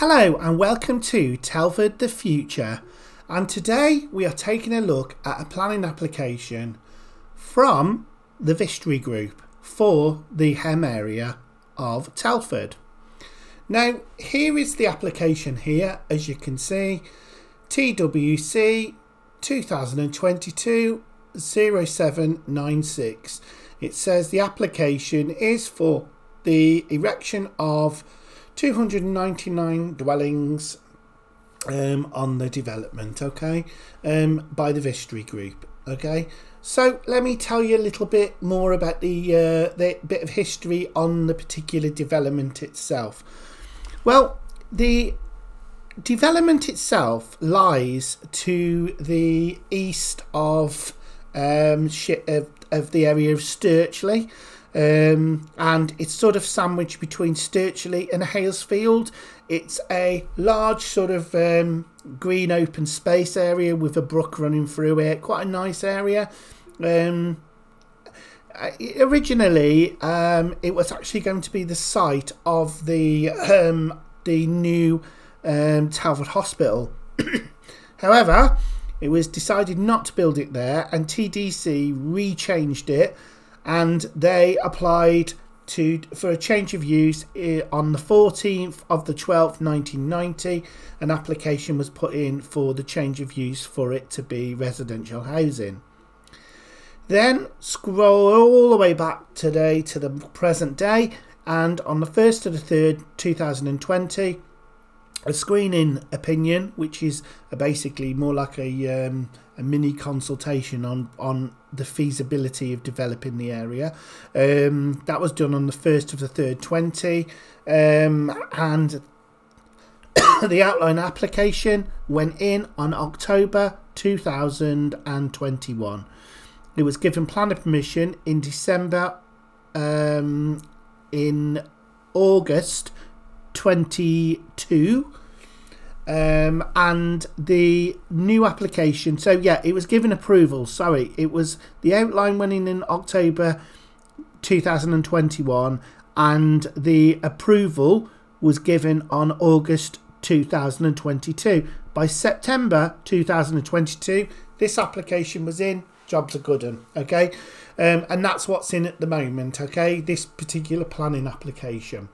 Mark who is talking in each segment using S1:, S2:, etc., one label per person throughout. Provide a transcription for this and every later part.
S1: Hello and welcome to Telford the Future. And today we are taking a look at a planning application from the Vistry Group for the Hem area of Telford. Now here is the application here as you can see. TWC 2022 0796 it says the application is for the erection of 299 dwellings um, on the development, okay, um, by the Vistry Group, okay. So let me tell you a little bit more about the uh, the bit of history on the particular development itself. Well, the development itself lies to the east of um, of, of the area of Stirchley um, and it's sort of sandwiched between Stirchley and Halesfield. It's a large sort of um, green open space area with a brook running through it. Quite a nice area. Um, originally, um, it was actually going to be the site of the um, the new um, Telford Hospital. However, it was decided not to build it there, and TDC rechanged it and they applied to for a change of use eh, on the 14th of the 12th 1990 an application was put in for the change of use for it to be residential housing. Then scroll all the way back today to the present day and on the 1st to the 3rd 2020 a screening opinion which is basically more like a um, a mini consultation on on the feasibility of developing the area. Um, that was done on the first of the third twenty, um, and the outline application went in on October two thousand and twenty one. It was given planning permission in December. Um, in August 22 um, and the new application. So yeah, it was given approval. Sorry, it was the outline went in in October 2021, and the approval was given on August 2022. By September 2022, this application was in. Jobs are good, un, okay, um, and that's what's in at the moment. Okay, this particular planning application.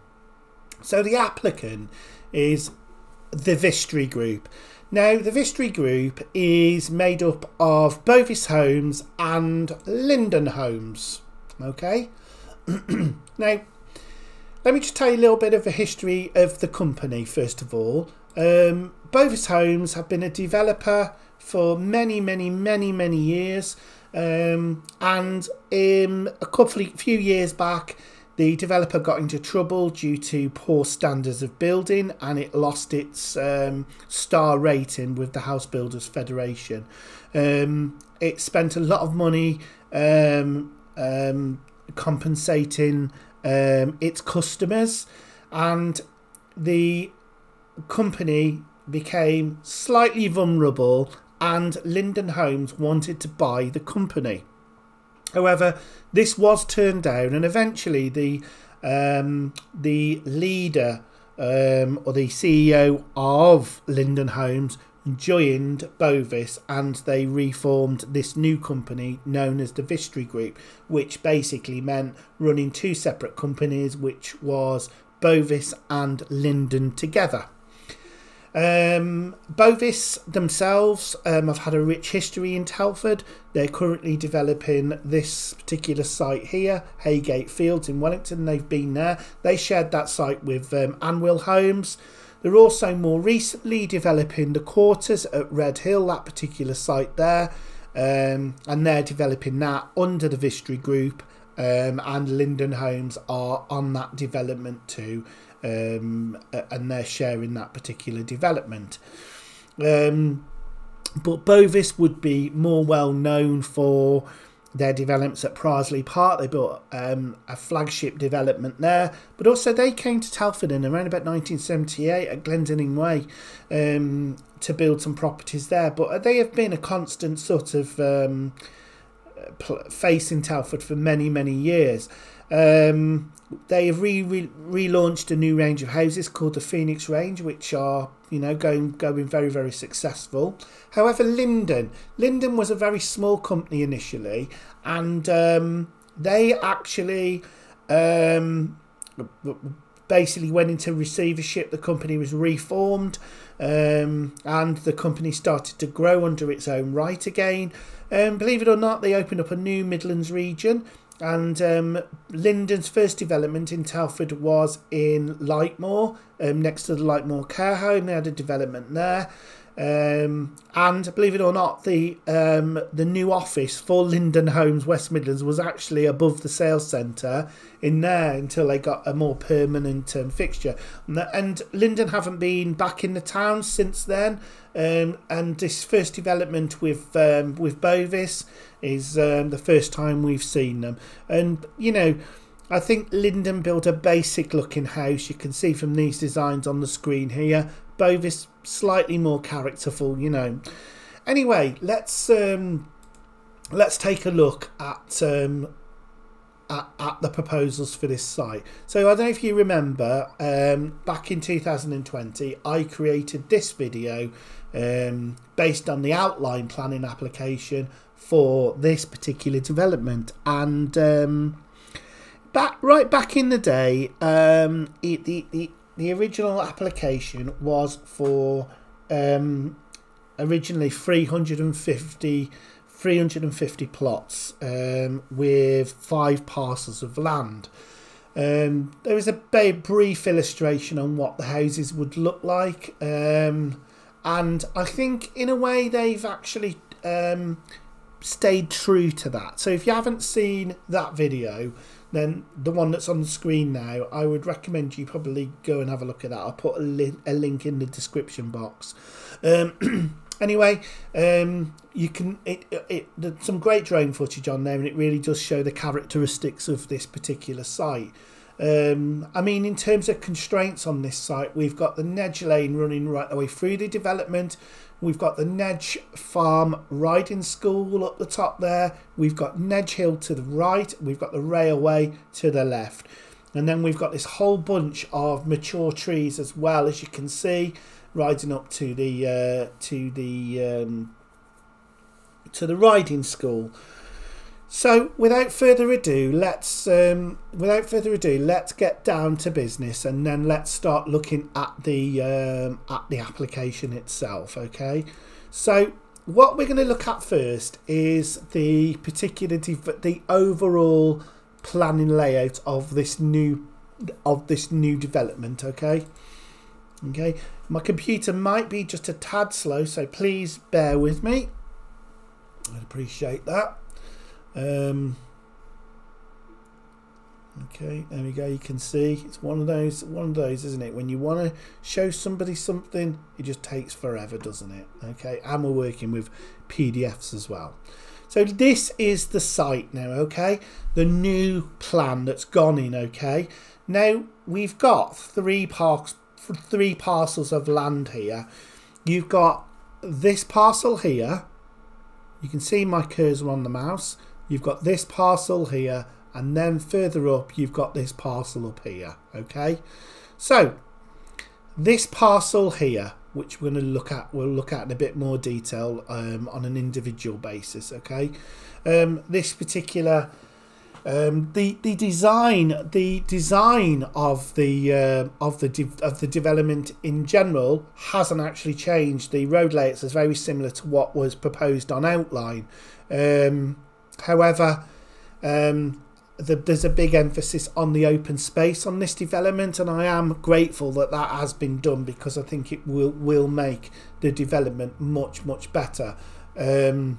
S1: So the applicant is the Vistry Group. Now, the Vistry Group is made up of Bovis Homes and Linden Homes. Okay? now, let me just tell you a little bit of the history of the company, first of all. Um, Bovis Homes have been a developer for many, many, many, many years. Um, and in a couple of few years back, the developer got into trouble due to poor standards of building and it lost its um, star rating with the House Builders Federation. Um, it spent a lot of money um, um compensating um, its customers and the company became slightly vulnerable and Linden Homes wanted to buy the company. However, this was turned down, and eventually the um, the leader um, or the CEO of Linden Homes joined Bovis and they reformed this new company known as the Vistry Group, which basically meant running two separate companies, which was Bovis and Linden together. Um, Bovis themselves um, have had a rich history in Telford. They're currently developing this particular site here, Haygate Fields in Wellington. They've been there. They shared that site with um, Anwyl Homes. They're also more recently developing the quarters at Red Hill, that particular site there. Um, and they're developing that under the Vistry Group. Um, and Linden Homes are on that development too um, and their share in that particular development. Um, but Bovis would be more well known for their developments at Priorslee Park. They built um, a flagship development there, but also they came to Telford in around about 1978 at Glendinning Way um, to build some properties there. But they have been a constant sort of um, face in Telford for many, many years. Um, they have re, re relaunched a new range of houses called the Phoenix Range, which are you know going going very very successful. However, Linden Linden was a very small company initially, and um, they actually um, basically went into receivership. The company was reformed, um, and the company started to grow under its own right again. Um, believe it or not, they opened up a new Midlands region. And um, Linden's first development in Telford was in Lightmoor, um, next to the Lightmoor Care Home. They had a development there. Um, and believe it or not, the um, the new office for Linden Homes West Midlands was actually above the sales centre in there until they got a more permanent um, fixture. And Linden haven't been back in the town since then. Um, and this first development with um, with Bovis is um, the first time we've seen them. And you know. I think Linden built a basic looking house. You can see from these designs on the screen here. Bovis slightly more characterful, you know. Anyway, let's um, let's take a look at, um, at at the proposals for this site. So I don't know if you remember, um, back in 2020, I created this video um, based on the outline planning application for this particular development, and um, back right back in the day, um, it, the, the the original application was for um, originally 350, 350 plots um, with five parcels of land. Um, there was a very brief illustration on what the houses would look like, um, and I think in a way they've actually um, stayed true to that. So if you haven't seen that video, then the one that's on the screen now, I would recommend you probably go and have a look at that. I'll put a, li a link in the description box. Um, anyway, um, you can it, it, it some great drone footage on there, and it really does show the characteristics of this particular site. Um, I mean, in terms of constraints on this site, we've got the Nedge Lane running right the way through the development. We've got the Nedge Farm Riding School up the top there. We've got Nedge Hill to the right. We've got the railway to the left. And then we've got this whole bunch of mature trees as well, as you can see, riding up to the uh, to the um, to the riding school. So, without further ado, let's um, without further ado, let's get down to business, and then let's start looking at the um, at the application itself. Okay, so what we're going to look at first is the particular the overall planning layout of this new of this new development. Okay, okay. My computer might be just a tad slow, so please bear with me. I'd appreciate that. Um, okay, there we go. You can see it's one of those, one of those, isn't it? When you want to show somebody something, it just takes forever, doesn't it? Okay, and we're working with PDFs as well. So this is the site now, okay? The new plan that's gone in, okay? Now we've got three parks, three parcels of land here. You've got this parcel here. You can see my cursor on the mouse you've got this parcel here and then further up you've got this parcel up here okay so this parcel here which we're going to look at we'll look at in a bit more detail um, on an individual basis okay um, this particular um, the the design the design of the uh, of the of the development in general hasn't actually changed. The road layouts is very similar to what was proposed on outline. However, um, the, there's a big emphasis on the open space on this development, and I am grateful that that has been done because I think it will will make the development much much better. Um,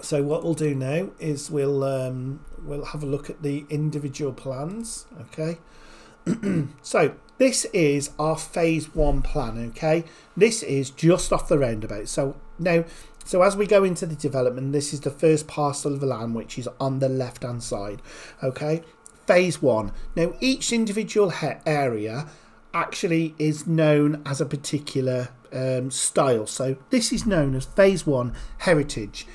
S1: so what we'll do now is we'll um, we'll have a look at the individual plans. Okay, so this is our phase one plan. Okay, this is just off the roundabout. So now so as we go into the development, this is the first parcel of land which is on the left hand side. Okay, phase one. Now each individual area actually is known as a particular um, style. So this is known as phase one heritage.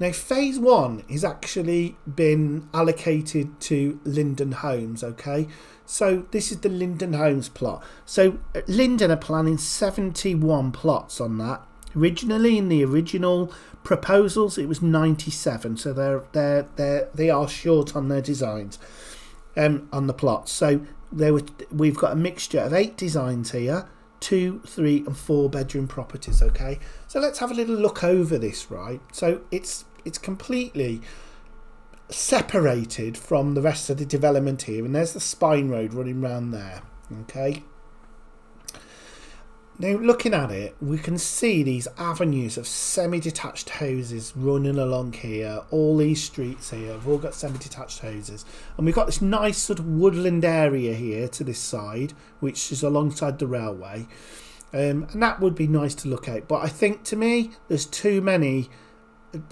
S1: Now, phase one is actually been allocated to Linden Homes, okay? So this is the Linden Homes plot. So uh, Linden are planning 71 plots on that. Originally, in the original proposals, it was 97. So they're they're they they are short on their designs, um, on the plots. So there were we've got a mixture of eight designs here, two, three, and four bedroom properties. Okay, so let's have a little look over this. Right, so it's it's completely separated from the rest of the development here, and there's the spine road running round there. Okay. Now, looking at it, we can see these avenues of semi-detached houses running along here. All these streets here have all got semi-detached houses. And we've got this nice sort of woodland area here to this side, which is alongside the railway. Um, and that would be nice to look at. But I think, to me, there's too many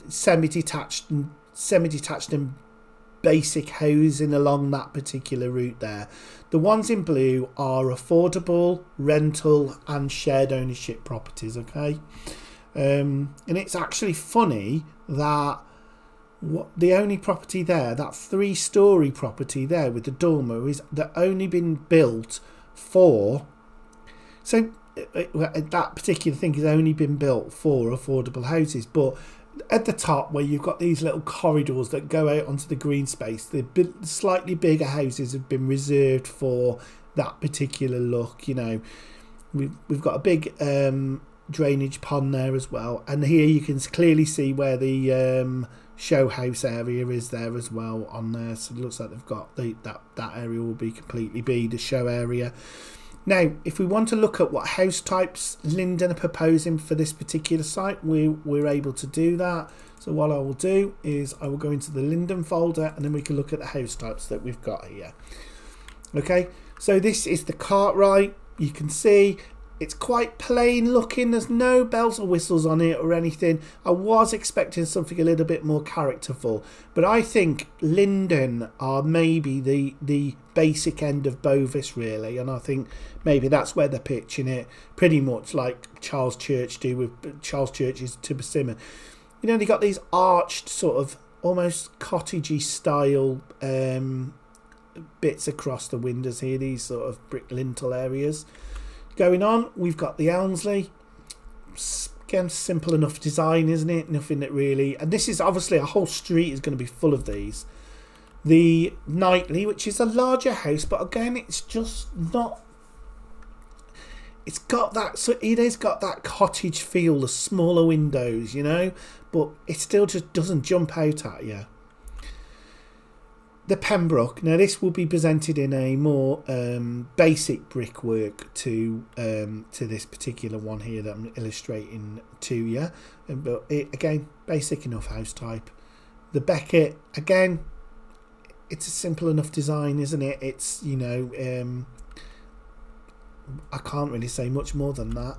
S1: semi-detached and semi-detached and basic housing along that particular route there. The ones in blue are affordable, rental and shared ownership properties, okay? Um, and it's actually funny that what the only property there, that three-story property there with the dormer, is that only been built for. So uh, uh, that particular thing has only been built for affordable houses, but at the top where you've got these little corridors that go out onto the green space the slightly bigger houses have been reserved for that particular look you know. We've, we've got a big um, drainage pond there as well and here you can clearly see where the um, show house area is there as well on there. So it looks like they've got the, that that area will be completely be the show area now, if we want to look at what house types Linden are proposing for this particular site, we, we're able to do that. So what I will do is I will go into the Linden folder and then we can look at the house types that we've got here. Okay, so this is the Cartwright. You can see it's quite plain looking. There's no bells or whistles on it or anything. I was expecting something a little bit more characterful, but I think Linden are maybe the the basic end of Bovis really, and I think maybe that's where they're pitching it, pretty much like Charles Church do with Charles Church's Persimmon. You know, they got these arched sort of almost cottagey style um, bits across the windows here. These sort of brick lintel areas going on. We've got the Elmsley. Again, simple enough design, isn't it? Nothing that really... And this is obviously a whole street is going to be full of these. The Knightley, which is a larger house, but again, it's just not... It's got that... So it has got that cottage feel, the smaller windows, you know? But it still just doesn't jump out at you the Pembroke. Now this will be presented in a more um, basic brickwork to um, to this particular one here that I'm illustrating to you. Um, but it, again, basic enough house type. The Beckett again, it's a simple enough design, isn't it? It's you know, um, I can't really say much more than that.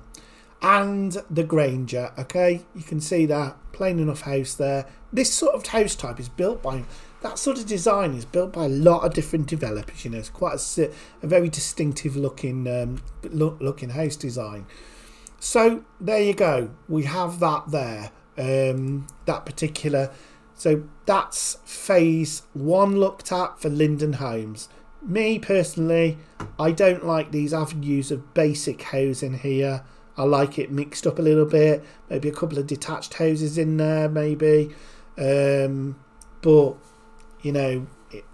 S1: And the Granger, okay, you can see that plain enough house there. This sort of house type is built by that sort of design is built by a lot of different developers. You know, it's quite a, a very distinctive looking um, look, looking house design. So there you go. We have that there. Um, that particular. So that's phase one looked at for Linden Homes. Me personally, I don't like these avenues of basic housing here. I like it mixed up a little bit. Maybe a couple of detached houses in there, maybe. Um, but you know, it,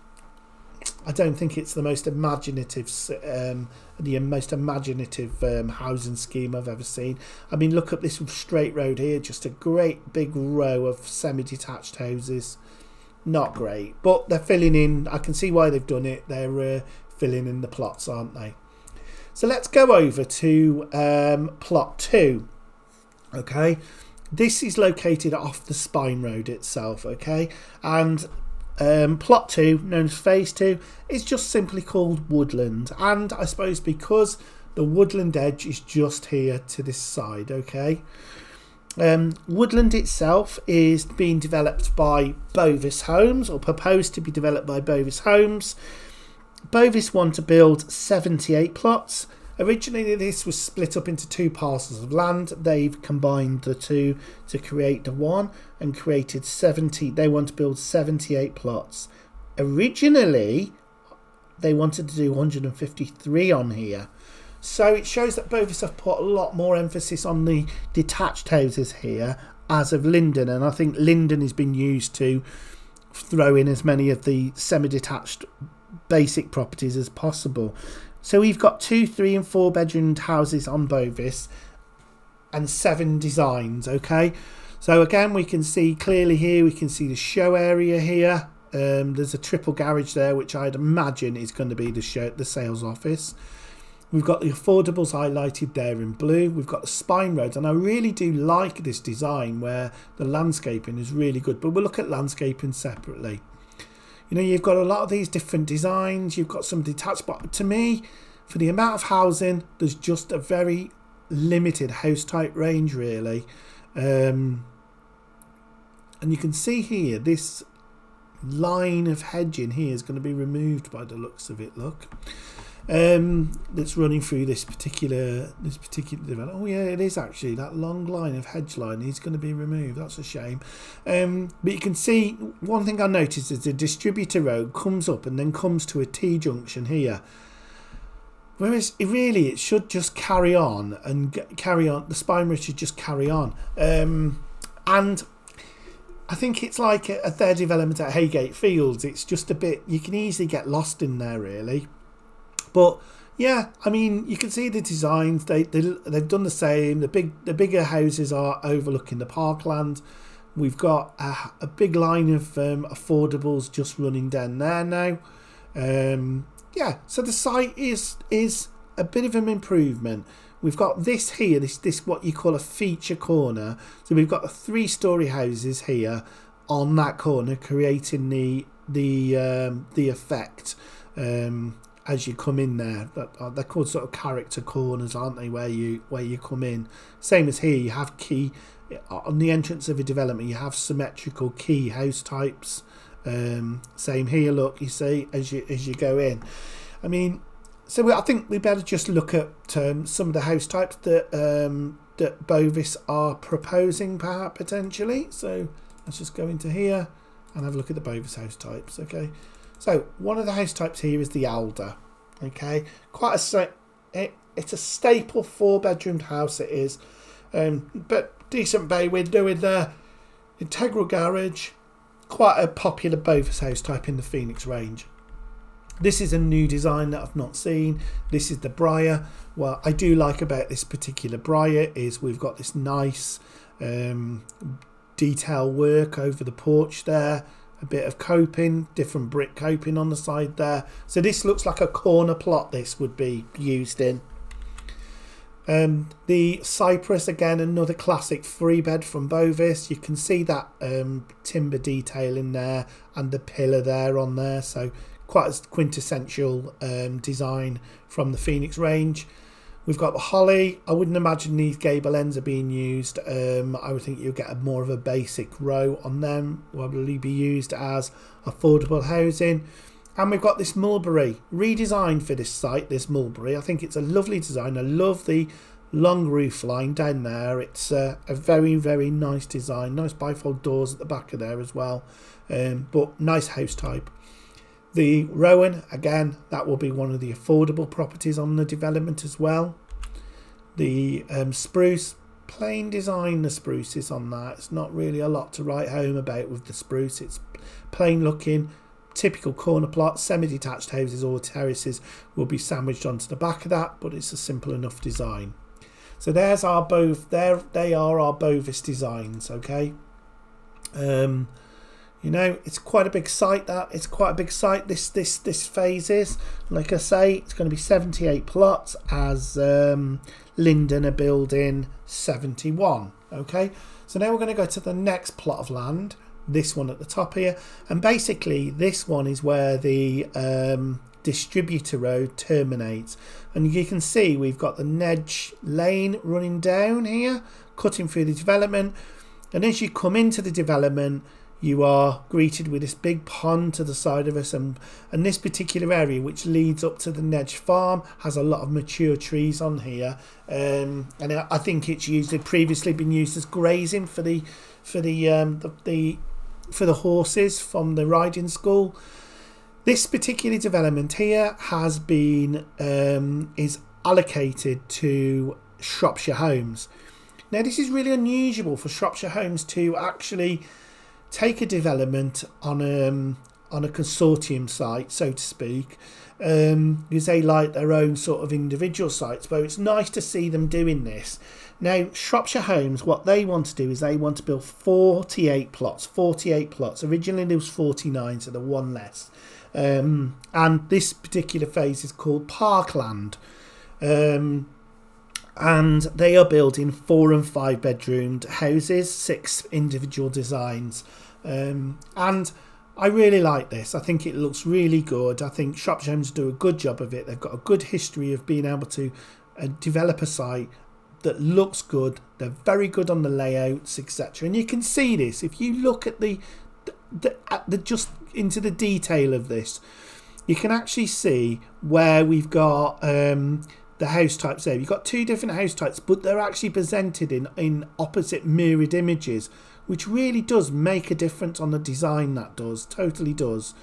S1: I don't think it's the most imaginative, um, the most imaginative um, housing scheme I've ever seen. I mean, look at this straight road here, just a great big row of semi-detached houses. Not great, but they're filling in. I can see why they've done it. They're uh, filling in the plots, aren't they? So let's go over to um, plot two. Okay, this is located off the Spine Road itself. Okay, and um, plot 2, known as Phase 2, is just simply called Woodland. And I suppose because the woodland edge is just here to this side, okay? Um, woodland itself is being developed by Bovis Homes, or proposed to be developed by Bovis Homes. Bovis want to build 78 plots, Originally, this was split up into two parcels of land. They've combined the two to create the one and created 70. They want to build 78 plots. Originally, they wanted to do 153 on here. So it shows that Bovis have put a lot more emphasis on the detached houses here as of Linden. And I think Linden has been used to throw in as many of the semi-detached basic properties as possible. So we've got two, three, and four bedroomed houses on Bovis and seven designs, okay? So again, we can see clearly here, we can see the show area here. Um, there's a triple garage there, which I'd imagine is going to be the show, the sales office. We've got the affordables highlighted there in blue. We've got the spine roads, and I really do like this design where the landscaping is really good. But we'll look at landscaping separately. You know, you've got a lot of these different designs. You've got some detached, but to me, for the amount of housing, there's just a very limited house type range, really. Um, and you can see here, this line of hedging here is going to be removed by the looks of it. Look um, that's running through this particular this particular development. Oh yeah, it is actually that long line of hedge line is going to be removed. That's a shame. Um, but you can see one thing I noticed is the distributor road comes up and then comes to a T junction here. Whereas it really it should just carry on and carry on. The spine should just carry on. Um, and I think it's like a, a their development at Haygate Fields. It's just a bit you can easily get lost in there really. But yeah, I mean, you can see the designs. They, they they've done the same. The big the bigger houses are overlooking the parkland. We've got a, a big line of um, affordables just running down there now. Um, yeah, so the site is is a bit of an improvement. We've got this here, this this what you call a feature corner. So we've got three story houses here on that corner, creating the the um, the effect. Um, as you come in there. They're called sort of character corners, aren't they? Where you where you come in. Same as here, you have key uh, on the entrance of a development. You have symmetrical key house types. Um, same here. Look, you see as you as you go in. I mean, so I think we better just look at um, some of the house types that um, that Bovis are proposing, perhaps potentially. So let's just go into here and have a look at the Bovis house types. Okay. So one of the house types here is the Alder. Okay, quite a it, it's a staple four bedroomed house. It is, um, but decent bay window in there, integral garage, quite a popular Bovis house type in the Phoenix range. This is a new design that I've not seen. This is the Briar. What I do like about this particular Briar is we've got this nice um, detail work over the porch there a bit of coping, different brick coping on the side there. So this looks like a corner plot this would be used in. Um, the Cypress, again, another classic free bed from Bovis. You can see that um, timber detail in there and the pillar there on there. So quite a quintessential um, design from the Phoenix range. We've got the holly. I wouldn't imagine these gable ends are being used. Um, I would think you'll get a more of a basic row on them. Probably be used as affordable housing. And we've got this mulberry redesigned for this site. This mulberry, I think it's a lovely design. I love the long roof line down there. It's uh, a very very nice design. Nice bifold doors at the back of there as well. Um, but nice house type. The Rowan, again, that will be one of the affordable properties on the development as well. The um, Spruce, plain design the spruce is on that. It's not really a lot to write home about with the spruce. It's plain looking, typical corner plot, semi-detached houses or terraces will be sandwiched onto the back of that, but it's a simple enough design. So there's our both there they are our Bovis designs, okay? Um, you know, it's quite a big site. That it's quite a big site. This this this phase is. Like I say, it's going to be 78 plots as um, Linden are building 71. Okay, so now we're going to go to the next plot of land. This one at the top here, and basically this one is where the um, distributor road terminates, and you can see we've got the Nedge Lane running down here, cutting through the development, and as you come into the development you are greeted with this big pond to the side of us and and this particular area which leads up to the Nedge farm has a lot of mature trees on here. Um, and I think it's used it previously been used as grazing for the for the, um, the, the for the horses from the riding school. This particular development here has been um, is allocated to Shropshire Homes. Now this is really unusual for Shropshire Homes to actually take a development on a, um, on a consortium site, so to speak, um, because they like their own sort of individual sites. But it's nice to see them doing this. Now, Shropshire Homes, what they want to do is they want to build 48 plots. 48 plots. Originally there was 49, so the one less. Um, and this particular phase is called Parkland. Um, and they are building four and five bedroomed houses, six individual designs. Um, and I really like this. I think it looks really good. I think Shropshire do a good job of it. They've got a good history of being able to uh, develop a site that looks good. They're very good on the layouts, etc. And you can see this if you look at the, the, at the just into the detail of this. You can actually see where we've got um, the house types there. You've got two different house types, but they're actually presented in, in opposite mirrored images, which really does make a difference on the design that does, totally does.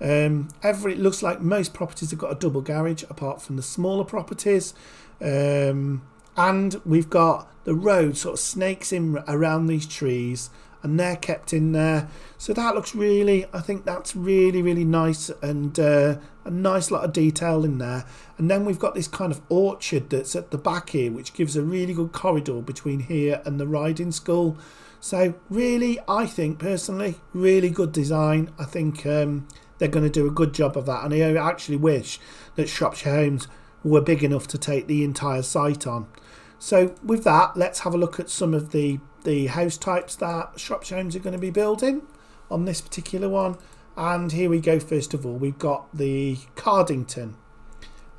S1: Um, every, it looks like most properties have got a double garage, apart from the smaller properties. Um, and we've got the road sort of snakes in around these trees and they're kept in there. So that looks really, I think that's really, really nice and uh, a nice lot of detail in there. And then we've got this kind of orchard that's at the back here, which gives a really good corridor between here and the riding school. So really, I think personally, really good design. I think um, they're going to do a good job of that. And I actually wish that Shropshire Homes were big enough to take the entire site on. So with that, let's have a look at some of the the house types that Shropshire Homes are going to be building on this particular one. And here we go, first of all, we've got the Cardington.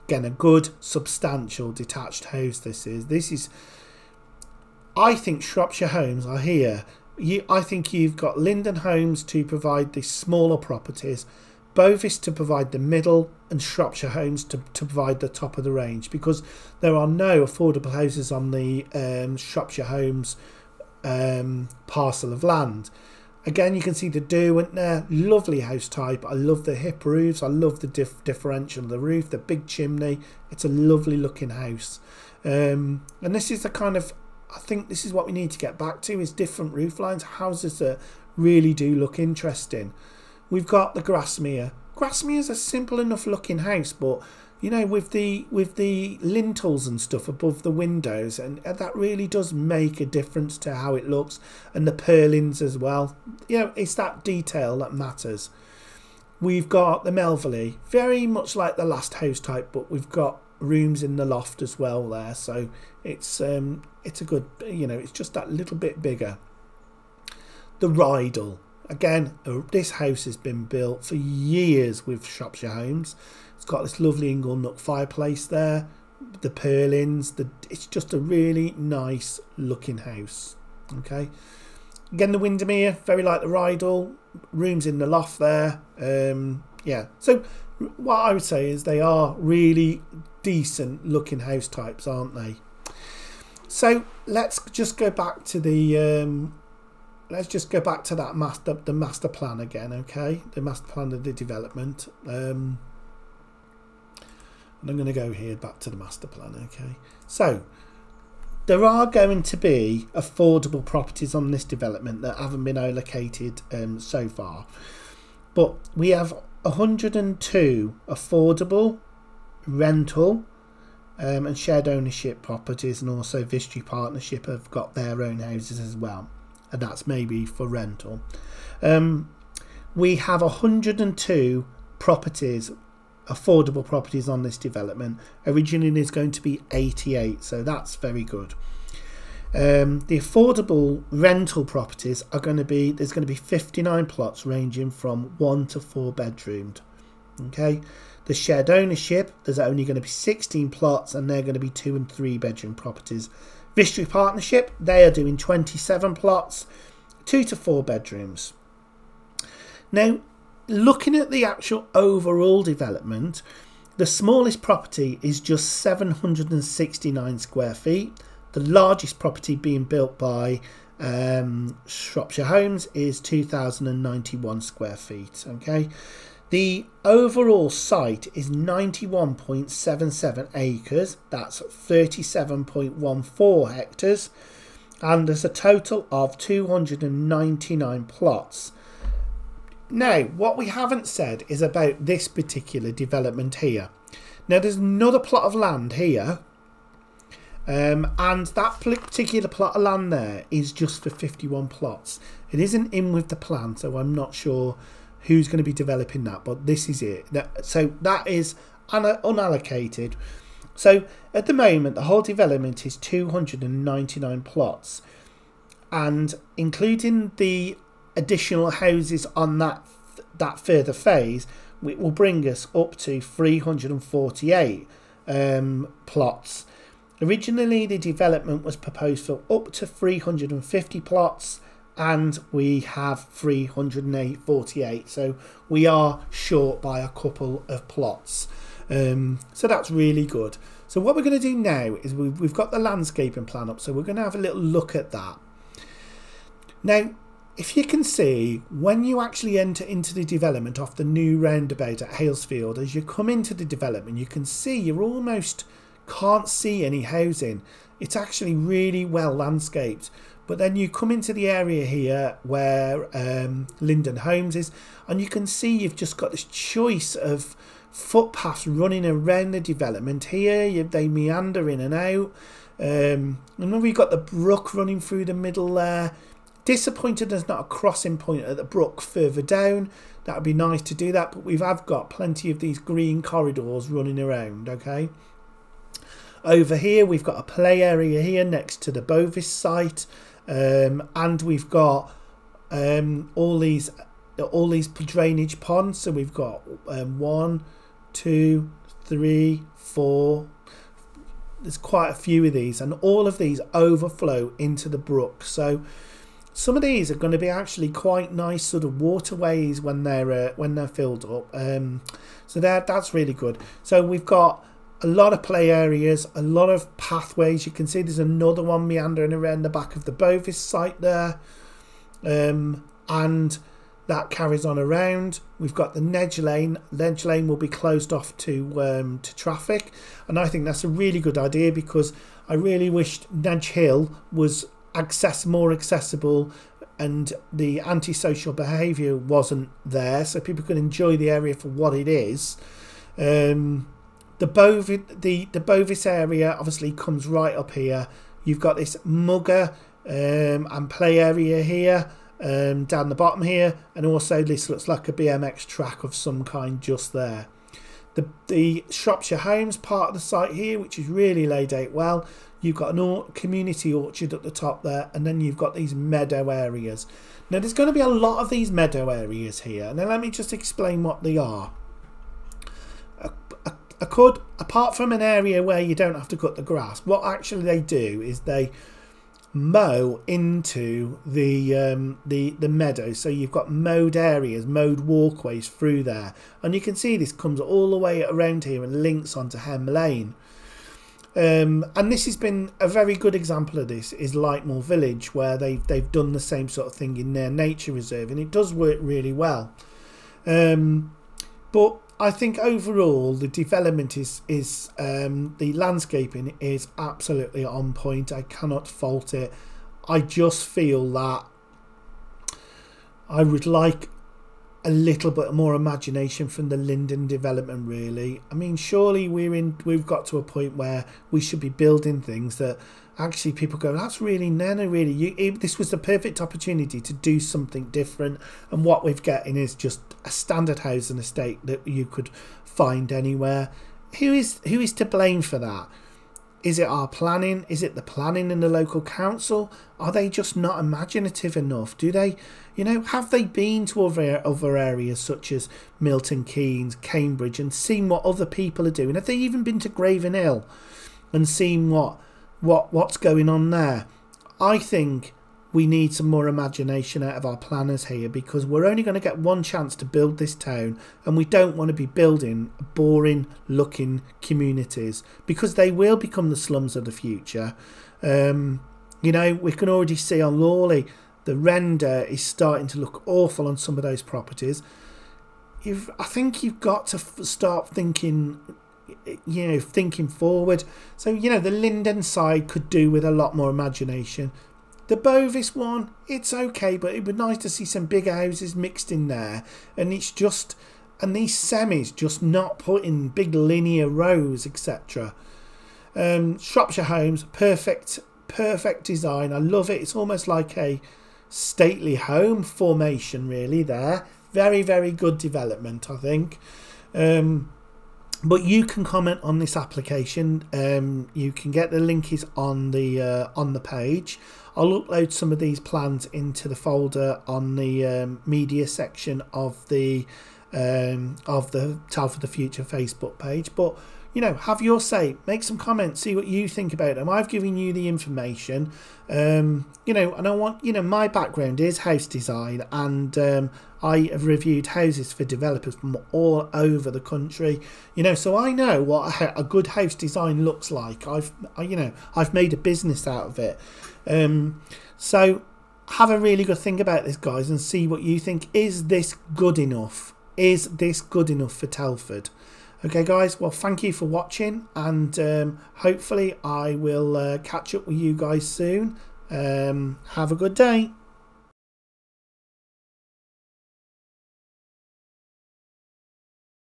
S1: Again, a good, substantial, detached house this is. This is, I think Shropshire Homes are here. You, I think you've got Linden Homes to provide the smaller properties, Bovis to provide the middle, and Shropshire Homes to, to provide the top of the range because there are no affordable houses on the um, Shropshire Homes um, parcel of land. Again, you can see the Derwent there. Lovely house type. I love the hip roofs. I love the dif differential of the roof, the big chimney. It's a lovely looking house. Um, and this is the kind of, I think this is what we need to get back to is different roof lines. Houses that really do look interesting. We've got the Grasmere. Grasmere is a simple enough looking house, but you know with the with the lintels and stuff above the windows and that really does make a difference to how it looks and the purlins as well. You know it's that detail that matters. We've got the melverley very much like the last house type but we've got rooms in the loft as well there so it's um it's a good you know it's just that little bit bigger. The Rydal again uh, this house has been built for years with Shropshire Homes it's got this lovely ingle nook fireplace there. The purlins. The, it's just a really nice looking house. Okay. Again, the Windermere, very like the Rydal. Rooms in the loft there. Um, yeah. So what I would say is they are really decent looking house types, aren't they? So let's just go back to the um, let's just go back to that master the master plan again, okay? The master plan of the development. Um, and I'm going to go here back to the master plan, okay? So, there are going to be affordable properties on this development that haven't been allocated um, so far. But we have 102 affordable rental um, and shared ownership properties and also Vistry Partnership have got their own houses as well. And that's maybe for rental. Um, we have 102 properties affordable properties on this development. Originally is going to be 88, so that's very good. Um, the affordable rental properties are going to be there's going to be 59 plots ranging from one to four bedroomed. Okay, the shared ownership there's only going to be 16 plots and they're going to be two and three bedroom properties. Vistry Partnership they are doing 27 plots, two to four bedrooms. Now, looking at the actual overall development, the smallest property is just 769 square feet. The largest property being built by um, Shropshire Homes is 2,091 square feet. Okay, the overall site is 91.77 acres. That's 37.14 hectares, and there's a total of 299 plots. Now, what we haven't said is about this particular development here. Now, there's another plot of land here, um, and that particular plot of land there is just for 51 plots. It isn't in with the plan, so I'm not sure who's going to be developing that, but this is it. So that is un unallocated. So at the moment, the whole development is 299 plots, and including the additional houses on that that further phase, it will bring us up to 348 um, plots. Originally, the development was proposed for up to 350 plots, and we have 348. So we are short by a couple of plots. Um, so that's really good. So what we're going to do now is we've, we've got the landscaping plan up, so we're going to have a little look at that. Now, if you can see, when you actually enter into the development off the new roundabout at Halesfield, as you come into the development, you can see you're almost can't see any housing. It's actually really well landscaped. But then you come into the area here where um, Linden Homes is, and you can see you've just got this choice of footpaths running around the development here. You, they meander in and out. Um, and then we've got the brook running through the middle there. Disappointed there's not a crossing point at the brook further down. That would be nice to do that, but we have got plenty of these green corridors running around, okay? Over here, we've got a play area here next to the Bovis site, um, and we've got um, all these all these drainage ponds. So we've got um, one, two, three, four. There's quite a few of these, and all of these overflow into the brook. So some of these are going to be actually quite nice sort of waterways when they're uh, when they're filled up. Um, so that that's really good. So we've got a lot of play areas, a lot of pathways. You can see there's another one meandering around the back of the Bovis site there, um, and that carries on around. We've got the Nedge Lane. Nedge Lane will be closed off to um, to traffic, and I think that's a really good idea because I really wished Nedge Hill was access more accessible and the antisocial behaviour wasn't there so people could enjoy the area for what it is. Um, the Bovis, the, the Bovis area obviously comes right up here. You've got this MUGA um, and play area here um, down the bottom here and also this looks like a BMX track of some kind just there. The, the Shropshire Homes part of the site here which is really laid out well You've got an a community orchard at the top there, and then you've got these meadow areas. Now, there's going to be a lot of these meadow areas here. Now, let me just explain what they are. A, a, a could, apart from an area where you don't have to cut the grass, what actually they do is they mow into the um, the the meadow. So you've got mowed areas, mowed walkways through there, and you can see this comes all the way around here and links onto Hem Lane. Um, and this has been a very good example of this is Lightmoor Village where they've, they've done the same sort of thing in their nature reserve and it does work really well. Um, but I think overall the development is, is um, the landscaping is absolutely on point. I cannot fault it. I just feel that I would like a little bit more imagination from the Linden development really. I mean surely we're in we've got to a point where we should be building things that actually people go that's really nano really you, it, this was the perfect opportunity to do something different and what we've getting is just a standard housing estate that you could find anywhere who is who is to blame for that is it our planning? Is it the planning in the local council? Are they just not imaginative enough? Do they, you know, have they been to other, other areas such as Milton Keynes, Cambridge, and seen what other people are doing? Have they even been to Graven Hill and seen what what what's going on there? I think we need some more imagination out of our planners here because we're only going to get one chance to build this town and we don't want to be building boring looking communities because they will become the slums of the future. Um, you know, we can already see on Lawley the render is starting to look awful on some of those properties. You've, I think you've got to start thinking you know thinking forward so you know the linden side could do with a lot more imagination the Bovis one, it's okay, but it would be nice to see some bigger houses mixed in there. And it's just, and these semis just not put in big linear rows, etc. Um, Shropshire Homes, perfect, perfect design. I love it. It's almost like a stately home formation, really. There, very, very good development, I think. Um, but you can comment on this application. Um, you can get the link is on the uh, on the page. I'll upload some of these plans into the folder on the um, media section of the um, of the Telford the Future Facebook page. But you know, have your say, make some comments, see what you think about them. I've given you the information, um, you know, and I want, you know, my background is house design, and um, I have reviewed houses for developers from all over the country, you know, so I know what a, good house design looks like. I've, you know, I've made a business out of it. Um, so have a really good think about this, guys, and see what you think. Is this good enough? Is this good enough for Telford? Okay, guys, well, thank you for watching, and um, hopefully, I will uh, catch up with you guys soon. Um, have a good day.